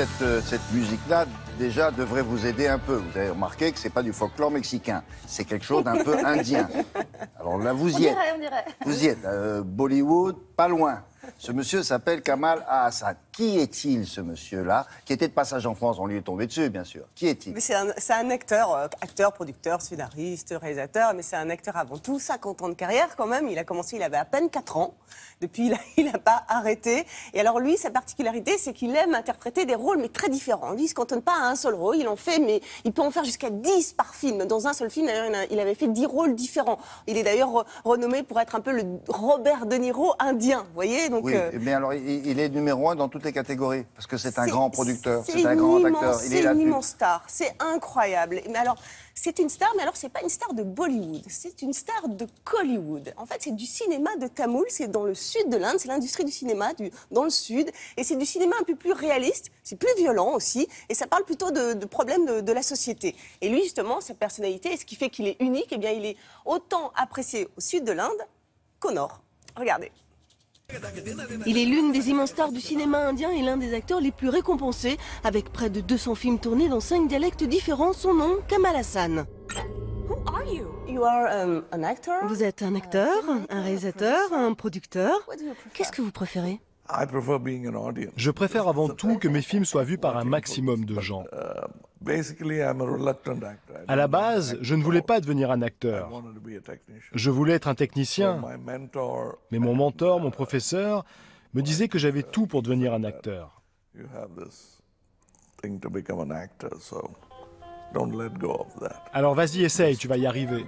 cette, euh, cette musique-là, déjà, devrait vous aider un peu. Vous avez remarqué que c'est pas du folklore mexicain. C'est quelque chose d'un peu indien. Alors là, vous y êtes. dirait, on dirait. Vous y êtes. Euh, Bollywood, pas loin. Ce monsieur s'appelle Kamal Hassan. Qui est-il, ce monsieur-là Qui était de passage en France, on lui est tombé dessus, bien sûr. Qui est-il? C'est un, acteur, euh, acteur, producteur, scénariste, réalisateur, mais c'est un acteur avant tout, 50 ans de carrière quand même. Il a commencé, il avait à peine 4 ans. Depuis, il n'a pas arrêté. Et alors lui, sa particularité, c'est qu'il aime interpréter des rôles, mais très différents. Lui, il ne se cantonne pas à un seul rôle. Il en fait, mais il peut en faire jusqu'à 10 par film. Dans un seul film, il avait fait 10 rôles différents. Il est d'ailleurs re- renommé pour être un peu le Robert De Niro indien, vous voyez? Donc, Oui, euh, bien alors il, il est numéro un dans toutes les catégories, parce que c'est un grand producteur, c'est un grand immense- acteur. C'est une immense star, c'est incroyable. Mais alors, c'est une star, mais alors c'est pas une star de Bollywood, c'est une star de Collywood. En fait, c'est du cinéma de Tamoul, c'est dans le sud de l'Inde, c'est l'industrie du cinéma du- dans le sud, et c'est du cinéma un peu plus réaliste, c'est plus violent aussi, et ça parle plutôt de, de problèmes de, de la société. Et lui, justement, sa personnalité, et ce qui fait qu'il est unique, eh bien, il est autant apprécié au sud de l'Inde qu'au nord. Regardez. Il est l'une des immenses stars du cinéma indien et l'un des acteurs les plus récompensés. Avec près de 200 films tournés dans 5 dialectes différents, son nom, Kamal Hassan. You are um, an actor? Vous êtes un acteur, un réalisateur, un producteur. What do you prefer? Qu'est-ce que vous préférez? I prefer being an audience. Je préfère avant tout que mes films soient vus par un maximum de gens. Uh, À la base, je ne voulais pas devenir un acteur. Je voulais être un technicien. Mais mon mentor, mon professeur, me disait que j'avais tout pour devenir un acteur. Alors vas-y, essaye, tu vas y arriver.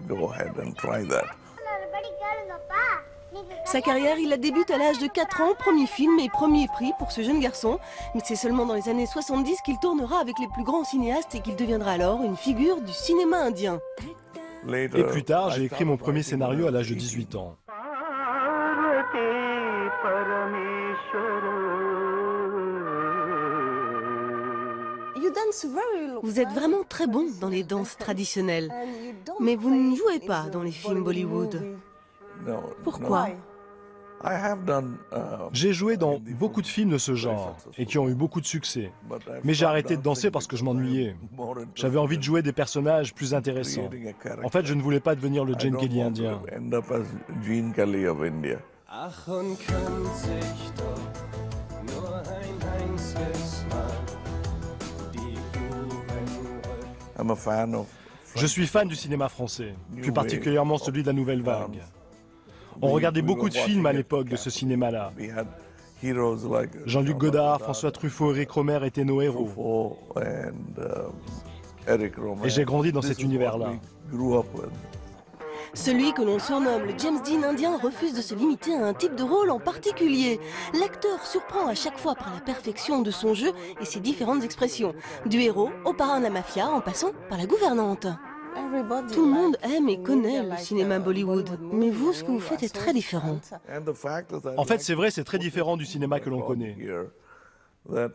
Sa carrière, il la débute à l'âge de 4 ans, premier film et premier prix pour ce jeune garçon. Mais c'est seulement dans les années 70 qu'il tournera avec les plus grands cinéastes et qu'il deviendra alors une figure du cinéma indien. Et plus tard, j'ai écrit mon premier scénario à l'âge de was 18 ans. Vous êtes vraiment très bon dans les danses traditionnelles. Mais vous ne jouez pas dans les films Bollywood. Pourquoi? no. I have done, uh, J'ai joué dans beaucoup de films de ce genre et qui ont eu beaucoup de succès. Mais j'ai arrêté de danser parce que je m'ennuyais. J'avais envie de jouer des personnages plus intéressants. En fait, je ne voulais pas devenir le Kelly indien. Gene Kelly of. Je suis fan du cinéma français, plus particulièrement celui de la nouvelle vague. On regardait beaucoup de films à l'époque de ce cinéma-là. We had heroes like Jean-Luc Godard, François Truffaut, Eric Romer étaient nos héros. Um. Et j'ai grandi dans cet univers-là. Celui que l'on surnomme le James Dean indien refuse de se limiter à un type de rôle en particulier. L'acteur surprend à chaque fois par la perfection de son jeu et ses différentes expressions. Du héros au parrain de la mafia en passant par la gouvernante. Tout le monde aime et connaît le cinéma Bollywood, mais vous, ce que vous faites est très différent. En fait, c'est vrai, c'est très différent du cinéma que l'on connaît. Le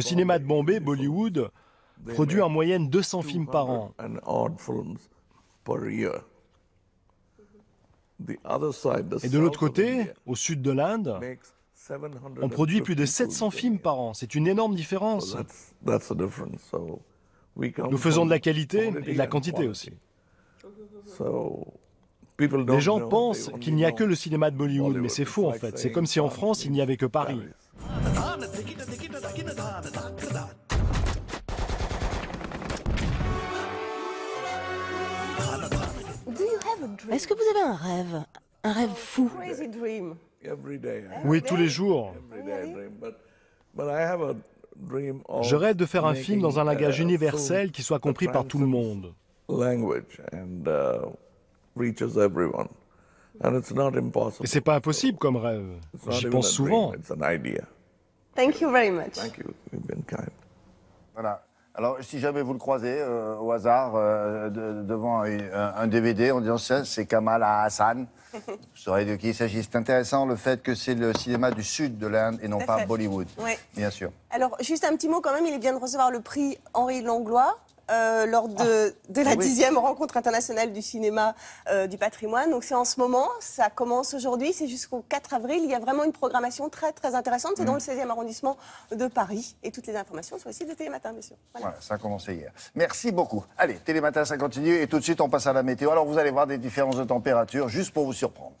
cinéma de Bombay, Bollywood, produit en moyenne 200 films par an. and odd films per year. The other side, the Et de l'autre south of côté, India, au sud de l'Inde, makes 750 on produit plus de 700 films par an. C'est une énorme différence. Nous faisons de la qualité quality et de la and quantité aussi. So people don't Les gens know, pensent qu'il n'y a que le cinéma de Bollywood, mais c'est It's faux en like fait. C'est comme si en France, il n'y avait que Paris. Est-ce que vous avez un rêve? Un rêve fou? Crazy dream. Every day, I- Oui, tous les jours. Je rêve de faire un film dans un langage universel qui soit compris par tout le monde. Language and uh, reaches everyone, and it's not impossible. Et c'est pas impossible comme rêve. J'y pense souvent. dream, It's an idea. Thank you very much. Thank you. You've been kind. Voilà. Alors, si jamais vous le croisez euh, au hasard euh, de- devant un, un DVD en disant ça, c'est Kamal Hassan, vous saurez de qui il s'agit. C'est intéressant le fait que c'est le cinéma du sud de l'Inde et non pas. Bollywood, Ouais. bien sûr. Alors, juste un petit mot quand même, il vient de recevoir le prix Henri Langlois. Euh, lors de, de la Ah oui. dixième rencontre internationale du cinéma euh, du patrimoine. Donc c'est en ce moment, ça commence aujourd'hui, c'est jusqu'au 4 avril. Il y a vraiment une programmation très très intéressante. C'est dans le 16e arrondissement de Paris. Et toutes les informations sur le site de Télématin, bien sûr. Voilà. Voilà, ça a commencé hier. Merci beaucoup. Allez, Télématin, ça continue et tout de suite, on passe à la météo. Alors, vous allez voir des différences de température juste pour vous surprendre.